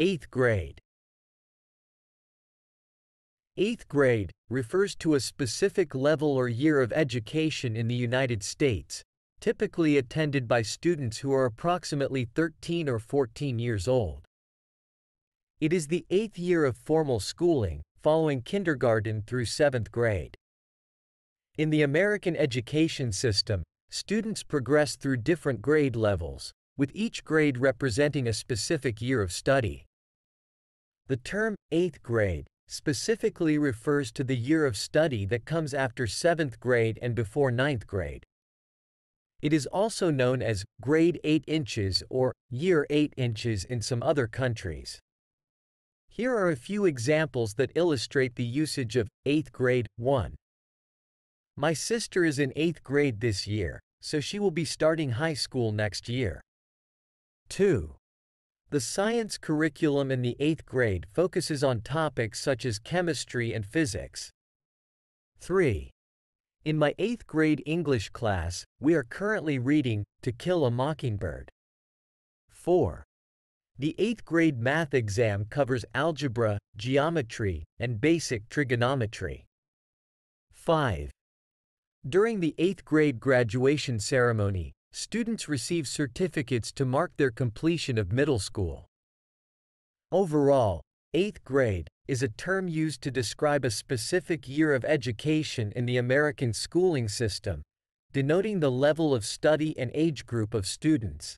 8th grade. 8th grade refers to a specific level or year of education in the United States, typically attended by students who are approximately 13 or 14 years old. It is the eighth year of formal schooling, following kindergarten through seventh grade. In the American education system, students progress through different grade levels, with each grade representing a specific year of study. The term, eighth grade, specifically refers to the year of study that comes after seventh grade and before ninth grade. It is also known as grade 8 inches or year 8 inches in some other countries. Here are a few examples that illustrate the usage of 8th grade 1. My sister is in 8th grade this year, so she will be starting high school next year. 2. The science curriculum in the 8th grade focuses on topics such as chemistry and physics. 3. In my 8th grade English class, we are currently reading To Kill a Mockingbird. 4. The 8th grade math exam covers algebra, geometry, and basic trigonometry. 5. During the 8th grade graduation ceremony, students receive certificates to mark their completion of middle school. Overall, 8th grade is a term used to describe a specific year of education in the American schooling system, denoting the level of study and age group of students.